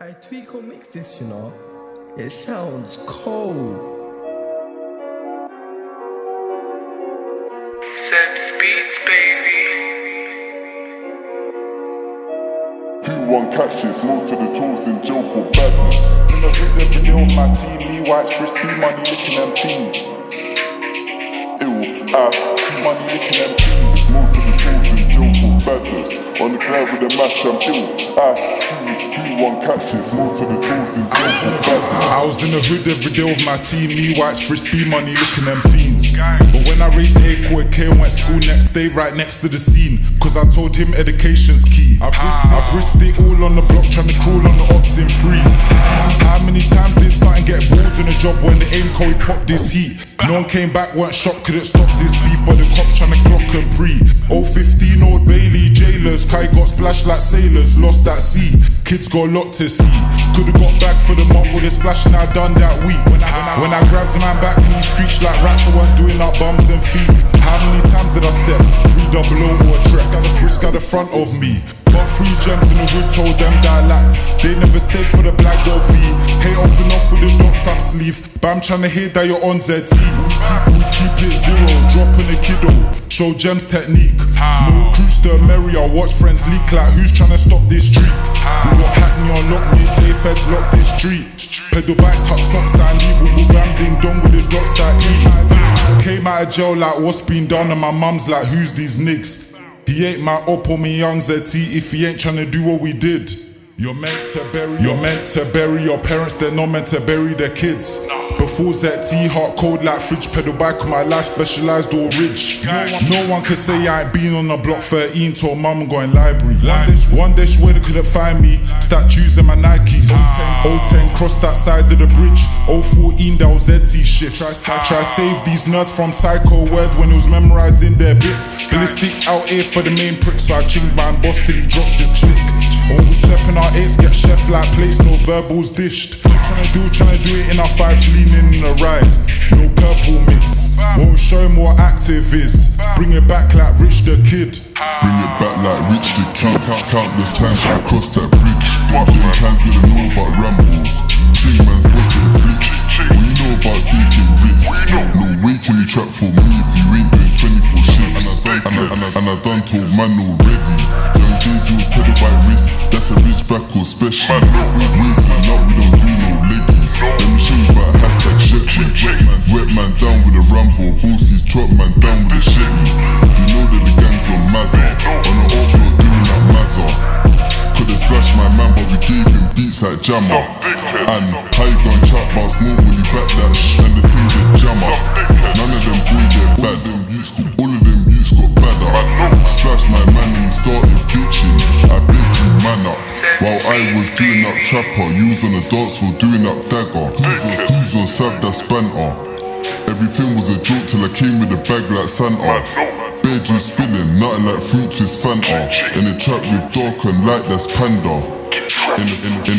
I Tweako mix this, you know. It sounds cold. Seb Speeds, baby. Who won catches most of the tools in jail for badness? In the hood every day with my team, Lee White's frisky money licking them fiends. Ew, ah, money licking them things. With a mash, I'm who catches most of the? I was in the hood every day with my team, Lee White's frisbee money looking them fiends. But when I raised A K and went school next day right next to the scene, cause I told him education's key. I've risked, I've risked it all on the block, trying to crawl on the ops in freeze. How many times did something get bored in a job when the aim code popped this heat? No one came back, weren't shocked, couldn't stop this beef, trying to clock and pre. Oh, 15 old Bailey jailers, Kai got splashed like sailors, lost that sea. Kids got a lot to see. Could've got back for the mob with a splashing I done that week. When I, when I, when I grabbed man back and he screeched like rats, I weren't doing up bums and feet. How many times did I step? Three double O or a trek, got a frisk at the front of me. Got three gems in the hood, told them that I lacked. They never stayed for the black dog fee. Hey, open off with the dots up sleeve. But I'm trying to hear that you're on ZT. We keep it zero, dropping a kiddo. Show gems technique. No cruise to watch friends leak like who's trying to stop this streak. We got Hackney on lock, midday feds lock this street. Pedal bike, tuck socks, and evil ram ding with the dots that eat. Came out of jail like what's been done, and my mum's like, who's these niggas? He ain't my up or me young ZT if he ain't tryna do what we did. You're meant to bury You're meant to bury your parents, they're not meant to bury their kids. Before T heart cold like fridge, pedal bike on my life, specialized or rich. No one can say I ain't been on the block 13 till mum going library. One day, one day she would've couldn't find me, start choosing my Nikes. 010 crossed that side of the bridge, 014 that was ZT shift. Try save these nerds from psycho word when it was memorizing their bits. Balistik's out here for the main prick, so I changed my boss till he dropped his click. Always stepping our eights, get chef like plates, no verbals dished. Still trying to do it in our five leaning in a ride. No purple mix. Won't show more activists. Bring it back like Rich the Kid. Bring it back like Rich the King. Count, countless times I crossed that bridge. Them times we don't know about rambles. Ching man's busting with the flicks. We know about taking risks. No way can you trap for me if you ain't doing 24 shifts. And I, and I, and I, and I done told man already. Young days was pedal by wrist. That's a rich back or special. Racing beats like Jammer. And high gun trap bar smoke when he back that sh and the thing did jammer. None of them boy they're bad. Them youths got, all of them youths got badder. Splash my man and he started bitching. I beg you man up. While I was doing up trapper, you was on the dance floor doing up dagger. Who's on, who's on Sav that spanter? Everything was a joke till I came with a bag like Santa. Bear juice spilling, nothing like fruit twist Fanta. In the trap with dark and light, that's Panda.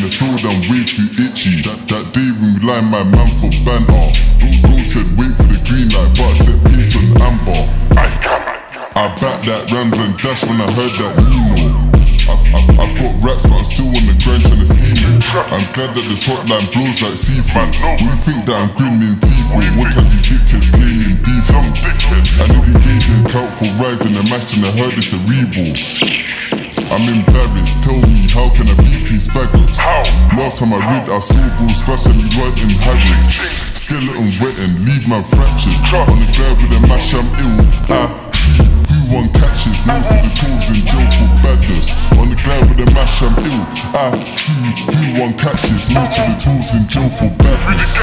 The, the, the field, I'm way too itchy. That, that day when we line my man for banter. Those those said wait for the green light, but I set peace on amber. I backed that Rams and Dash when I heard that Nino. I've, I've, I've got rats, but I'm still on the grind trying to see me. I'm glad that this hotline blows like seafood. We think that I'm grinning teeth, or what are these dickheads claiming beef? I know gave him clout for rising the match, and I heard it's a reball. I'm embarrassed, tell me how can I beat these faggots? How? Last time I read, I saw bro splash and we weren't in Harrods. Skeleton wet and leave man fractured. On the ground with a mash, I'm ill. Ah, who won catches? Most of the tools in jail for badness. On the ground with a mash, I'm ill. Ah, who, who won catches? Most of the tools in jail for badness.